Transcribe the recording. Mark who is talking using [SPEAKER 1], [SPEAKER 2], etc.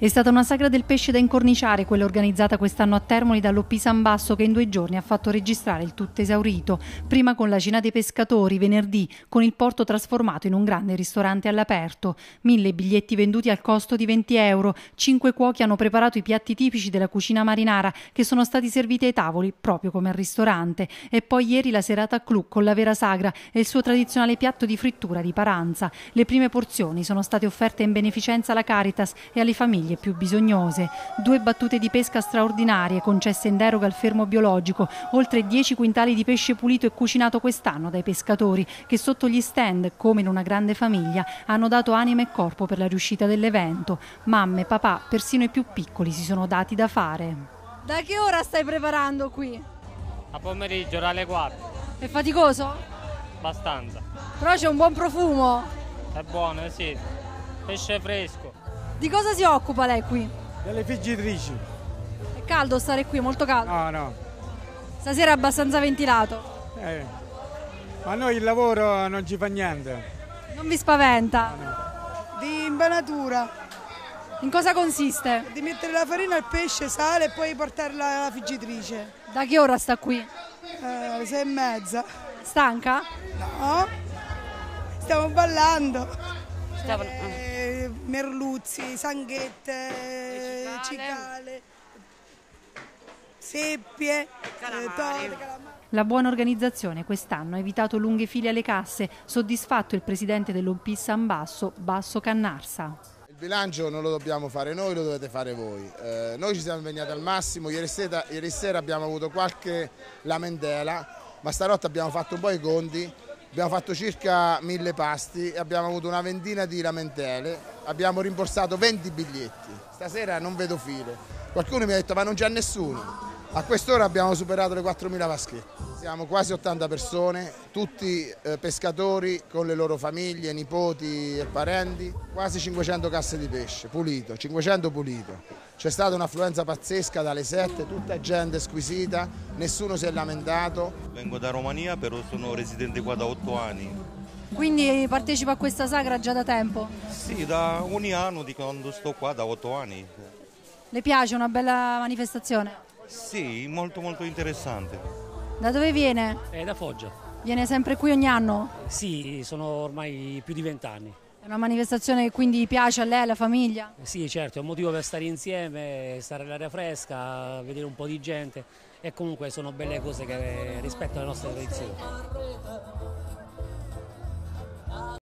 [SPEAKER 1] È stata una sagra del pesce da incorniciare, quella organizzata quest'anno a Termoli dall'OP San Basso che in due giorni ha fatto registrare il tutto esaurito. Prima con la cena dei pescatori, venerdì, con il porto trasformato in un grande ristorante all'aperto. Mille biglietti venduti al costo di 20 euro. Cinque cuochi hanno preparato i piatti tipici della cucina marinara che sono stati serviti ai tavoli, proprio come al ristorante. E poi ieri la serata a clou con la vera sagra e il suo tradizionale piatto di frittura di paranza. Le prime porzioni sono state offerte in beneficenza alla Caritas e alle famiglie famiglie più bisognose, due battute di pesca straordinarie concesse in deroga al fermo biologico, oltre 10 quintali di pesce pulito e cucinato quest'anno dai pescatori che sotto gli stand, come in una grande famiglia, hanno dato anima e corpo per la riuscita dell'evento. Mamme, papà, persino i più piccoli si sono dati da fare.
[SPEAKER 2] Da che ora stai preparando qui?
[SPEAKER 3] A pomeriggio, alle 4.
[SPEAKER 2] È faticoso?
[SPEAKER 3] Abbastanza.
[SPEAKER 2] Però c'è un buon profumo.
[SPEAKER 3] È buono, sì. Pesce fresco.
[SPEAKER 2] Di cosa si occupa lei qui?
[SPEAKER 4] Delle friggitrici.
[SPEAKER 2] È caldo stare qui, molto caldo.
[SPEAKER 4] No, no.
[SPEAKER 2] Stasera è abbastanza ventilato.
[SPEAKER 4] Eh. Ma noi il lavoro non ci fa niente.
[SPEAKER 2] Non vi spaventa?
[SPEAKER 4] No.
[SPEAKER 5] Di imbanatura.
[SPEAKER 2] In cosa consiste?
[SPEAKER 5] Di mettere la farina al pesce, sale e poi portarla alla friggitrice.
[SPEAKER 2] Da che ora sta qui?
[SPEAKER 5] Eh, alle sei e mezza.
[SPEAKER 2] Stanca?
[SPEAKER 5] No. Stiamo ballando. Stiamo... Eh, merluzzi, sanghette, cicale, cicale seppie, eh, calamari.
[SPEAKER 1] La buona organizzazione quest'anno ha evitato lunghe file alle casse, soddisfatto il presidente dell'OP San Basso, Basso Cannarsa.
[SPEAKER 6] Il bilancio non lo dobbiamo fare noi, lo dovete fare voi. Eh, noi ci siamo impegnati al massimo, ieri sera, ieri sera abbiamo avuto qualche lamentela, ma stanotte abbiamo fatto un po' i conti Abbiamo fatto circa mille pasti, abbiamo avuto una ventina di lamentele, abbiamo rimborsato 20 biglietti. Stasera non vedo file. Qualcuno mi ha detto ma non c'è nessuno. A quest'ora abbiamo superato le 4.000 vaschette. Siamo quasi 80 persone, tutti eh, pescatori con le loro famiglie, nipoti e parenti, quasi 500 casse di pesce, pulito, 500 pulito. C'è stata un'affluenza pazzesca dalle 7, tutta gente squisita, nessuno si è lamentato.
[SPEAKER 7] Vengo da Romania, però sono residente qua da 8 anni.
[SPEAKER 2] Quindi partecipa a questa sagra già da tempo?
[SPEAKER 7] Sì, da un anno di quando sto qua, da 8 anni.
[SPEAKER 2] Le piace una bella manifestazione?
[SPEAKER 7] Sì, molto molto interessante.
[SPEAKER 2] Da dove viene?
[SPEAKER 8] Eh, da Foggia.
[SPEAKER 2] Viene sempre qui ogni anno?
[SPEAKER 8] Sì, sono ormai più di vent'anni
[SPEAKER 2] una manifestazione che quindi piace a lei, e alla famiglia?
[SPEAKER 8] Sì, certo, è un motivo per stare insieme, stare all'aria fresca, vedere un po' di gente e comunque sono belle cose che rispettano le nostre tradizioni.